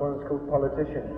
Moscow politicians.